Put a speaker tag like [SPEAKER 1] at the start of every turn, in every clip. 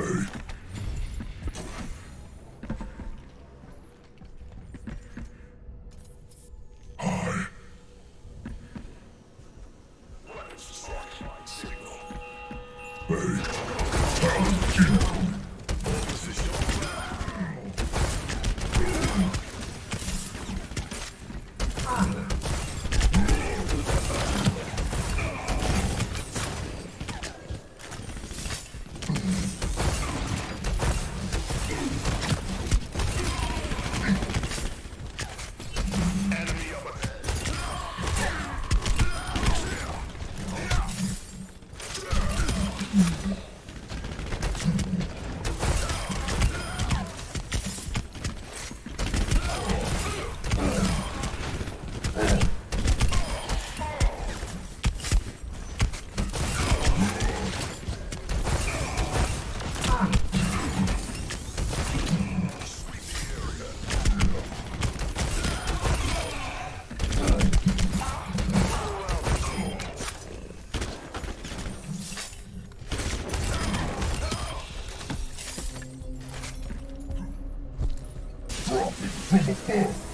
[SPEAKER 1] made. それで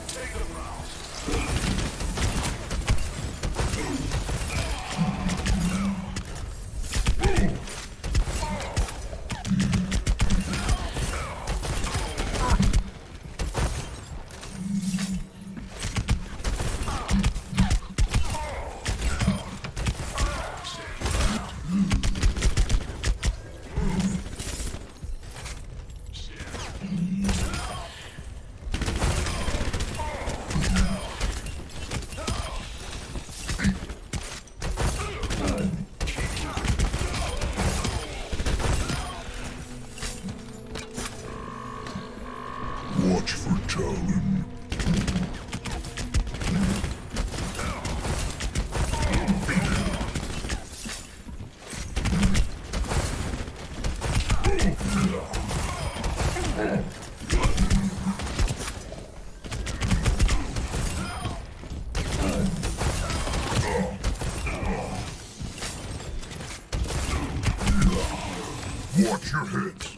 [SPEAKER 1] Cock your
[SPEAKER 2] head.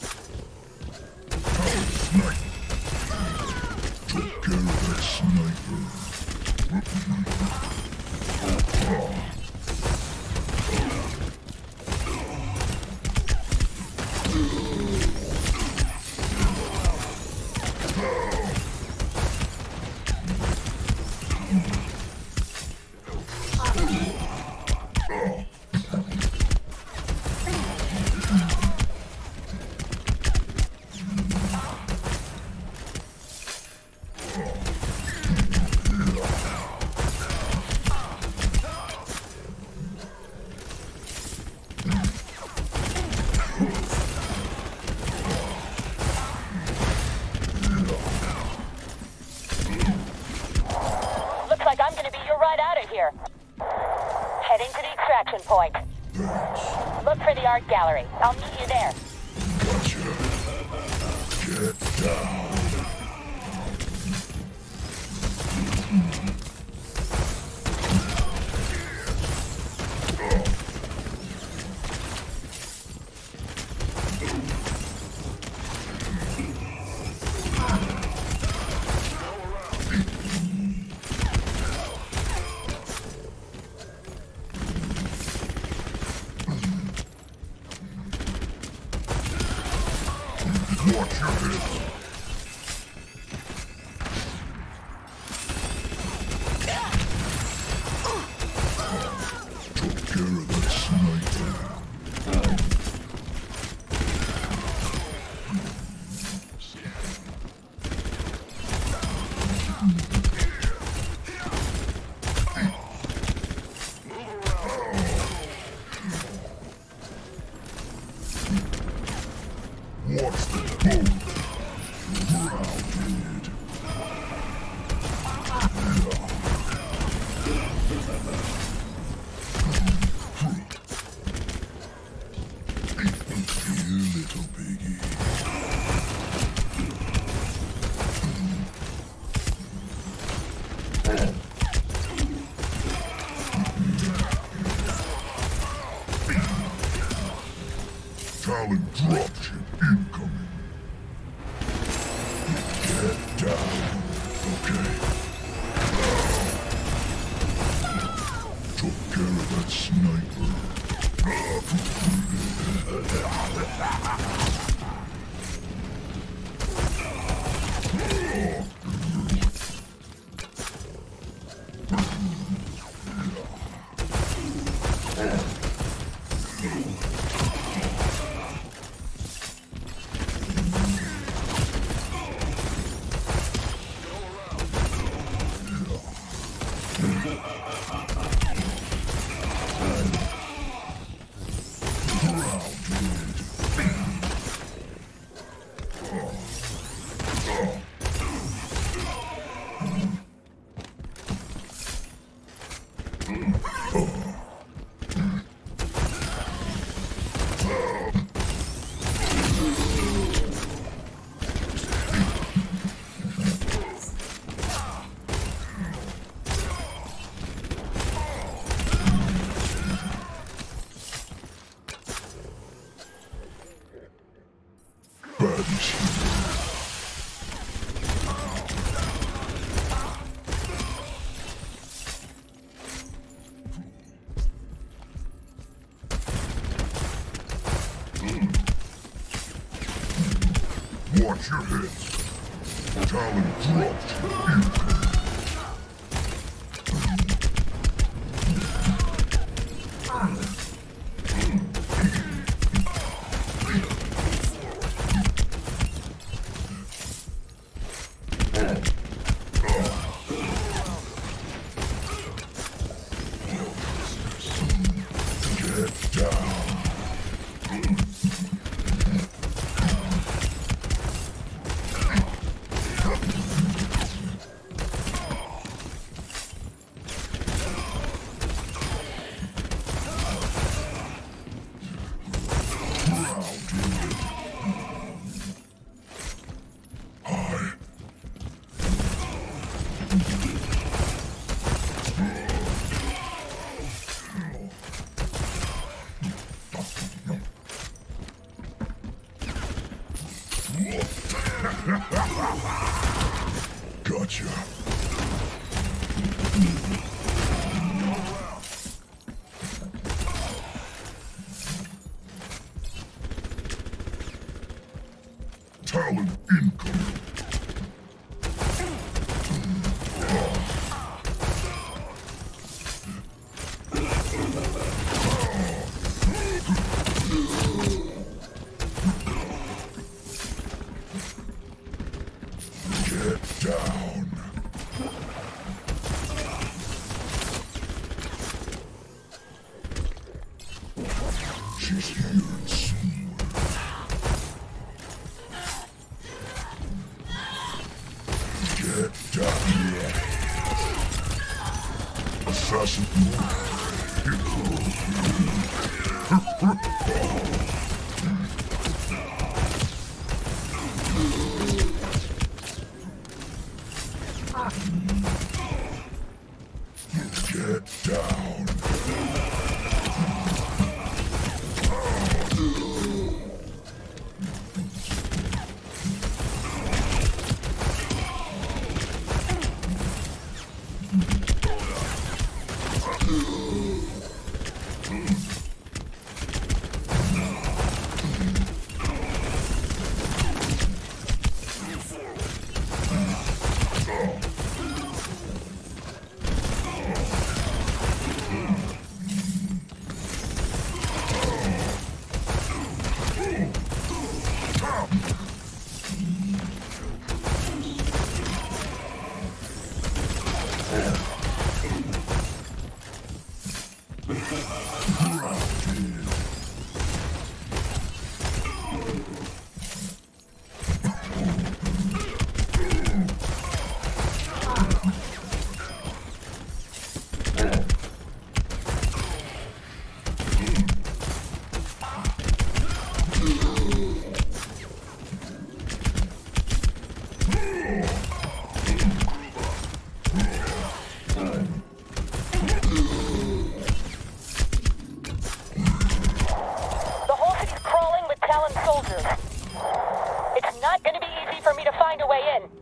[SPEAKER 2] Mary. I'll
[SPEAKER 1] try. Metallic dropship incoming. Bad Gotcha. Talon incoming. Get Yeah. Gonna be easy for me to find a
[SPEAKER 2] way in.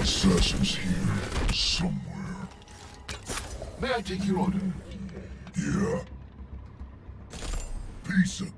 [SPEAKER 1] Assassins here, somewhere.
[SPEAKER 3] May I take your order?
[SPEAKER 1] Yeah. Piece of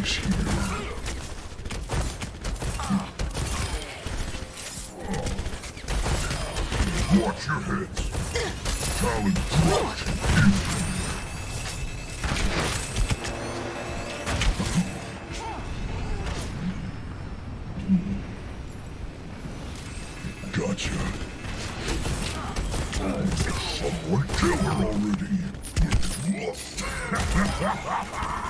[SPEAKER 1] Baddies here. Watch your heads. Someone kill her already.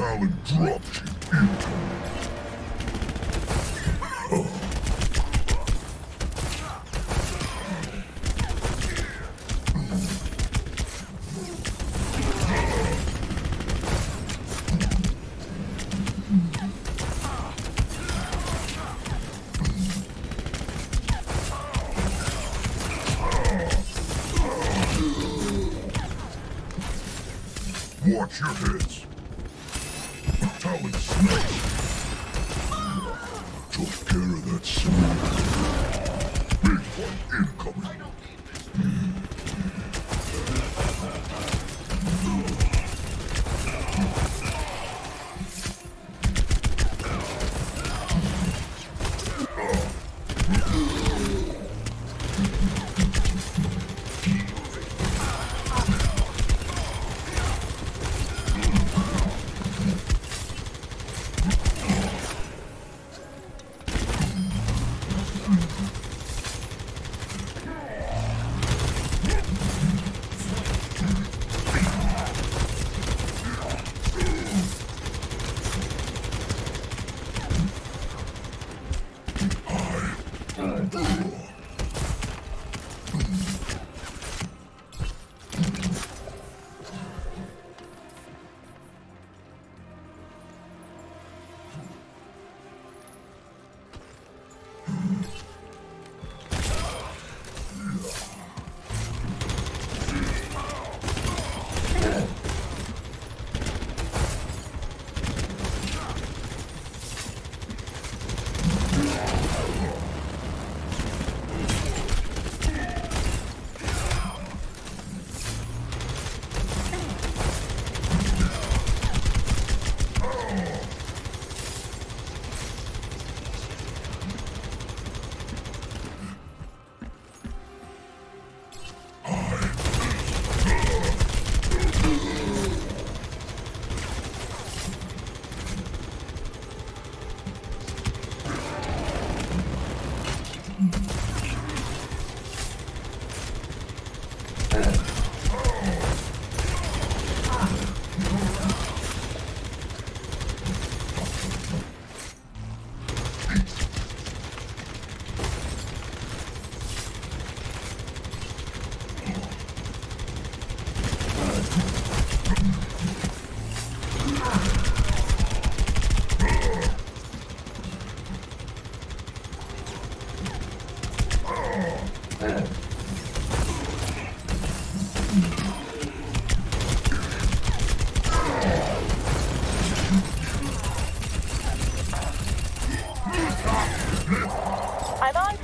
[SPEAKER 1] Talon dropship incoming. Watch your Took care of that snake. Big one incoming.
[SPEAKER 2] I'm on